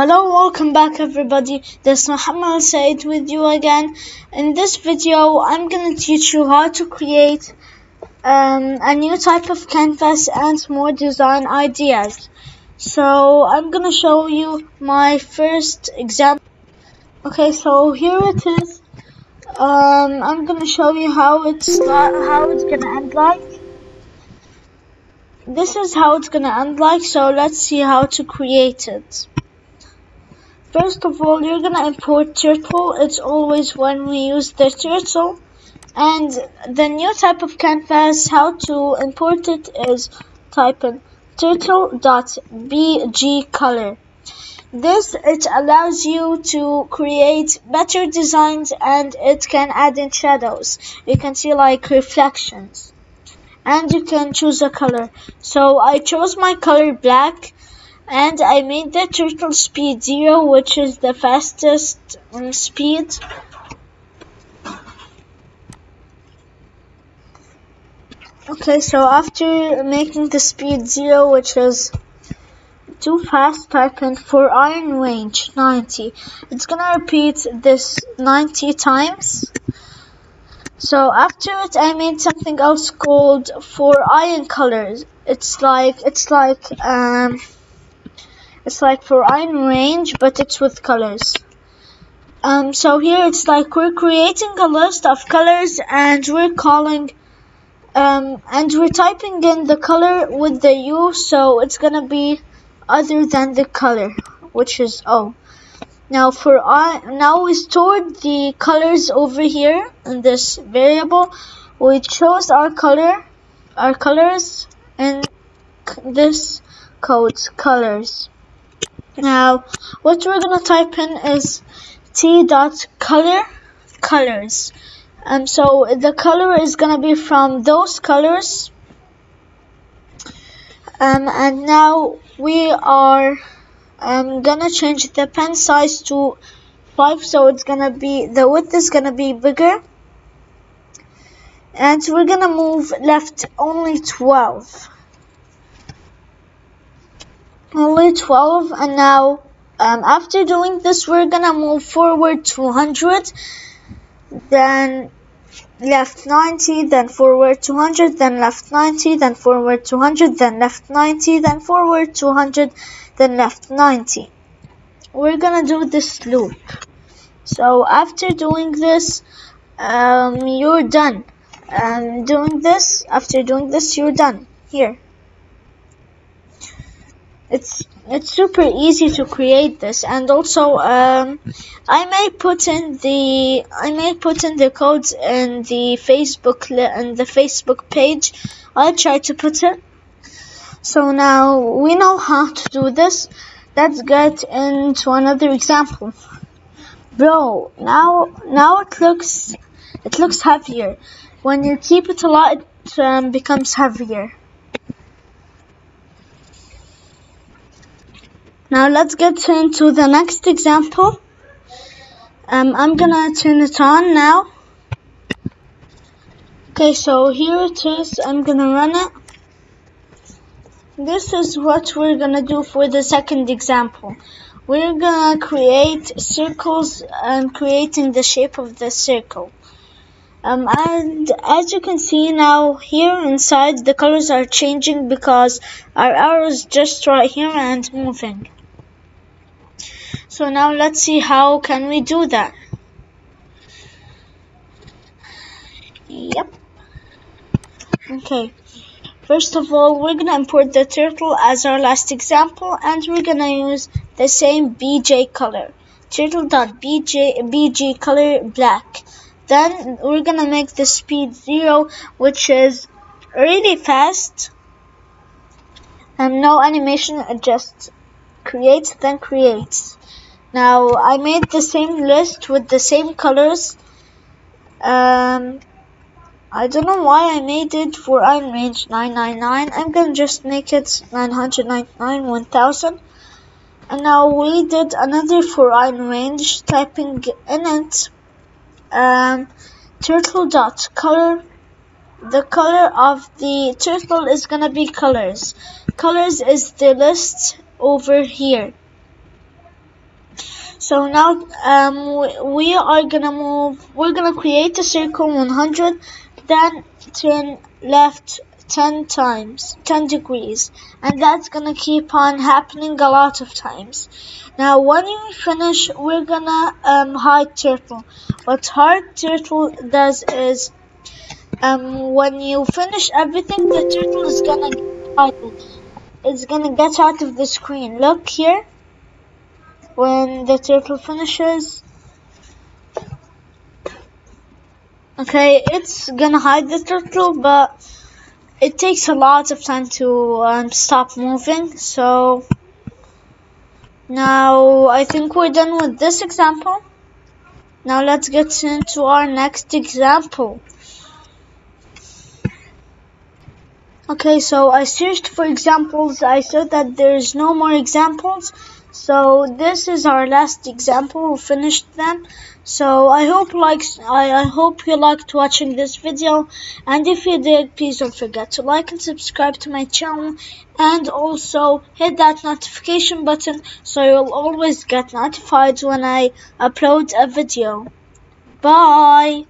Hello, welcome back everybody. This is Muhammad Said with you again. In this video, I'm gonna teach you how to create um, a new type of canvas and more design ideas. So I'm gonna show you my first example. Okay, so here it is. Um, I'm gonna show you how it's how it's gonna end like. This is how it's gonna end like. So let's see how to create it. First of all, you're gonna import turtle. It's always when we use the turtle. And the new type of canvas, how to import it is type in turtle.bg color. This, it allows you to create better designs and it can add in shadows. You can see like reflections. And you can choose a color. So I chose my color black and I made the turtle speed zero, which is the fastest um, speed. Okay, so after making the speed zero, which is too fast, type in for i in range 90. It's gonna repeat this 90 times. So after it, I made something else called for i in colors. It's like, it's like, um, it's like for i in range, but it's with colors. Um, so here it's like we're creating a list of colors and we're calling, um, and we're typing in the color with the U, so it's gonna be other than the color, which is O. Now for I, now we stored the colors over here in this variable. We chose our color, our colors in this code colors. Now, what we're gonna type in is t dot color colors. And so the color is gonna be from those colors. Um, and now we are um, gonna change the pen size to 5 so it's gonna be the width is gonna be bigger and we're gonna move left only 12 only 12 and now um, after doing this we're gonna move forward 200 then left 90 then forward 200 then left 90 then forward 200 then left 90 then forward 200 then left 90 we're gonna do this loop. So after doing this um, you're done. Um, doing this after doing this you're done. Here it's it's super easy to create this. And also um, I may put in the I may put in the codes in the Facebook in the Facebook page. I'll try to put it. So now we know how to do this. Let's get into another example. Bro now now it looks it looks heavier. When you keep it a lot it um, becomes heavier Now let's get into the next example. Um, I'm gonna turn it on now. Okay, so here it is. I'm gonna run it. This is what we're gonna do for the second example. We're gonna create circles and creating the shape of the circle. Um, and as you can see now here inside the colors are changing because our arrow is just right here and moving. So now let's see how can we do that. Yep. Okay. First of all, we're gonna import the turtle as our last example and we're gonna use the same BJ color. Turtle.bj BG color black. Then we're gonna make the speed zero, which is really fast. And no animation, just create then creates. Now I made the same list with the same colors. Um, I don't know why I made it for i in range 999. I'm gonna just make it 999 1000. And now we did another for i in range, typing in it um, turtle dot color. The color of the turtle is gonna be colors. Colors is the list over here. So now um, we are gonna move, we're gonna create a circle 100, then turn left 10 times, 10 degrees, and that's gonna keep on happening a lot of times. Now when you finish, we're gonna um, hide turtle. What hide turtle does is, um, when you finish everything, the turtle is gonna hide. It's gonna get out of the screen. Look here when the turtle finishes. Okay, it's gonna hide the turtle, but it takes a lot of time to um, stop moving. So now I think we're done with this example. Now let's get into our next example. Okay, so I searched for examples. I saw that there's no more examples. So this is our last example. We finished them. So I hope likes I, I hope you liked watching this video. And if you did, please don't forget to like and subscribe to my channel. And also hit that notification button so you'll always get notified when I upload a video. Bye!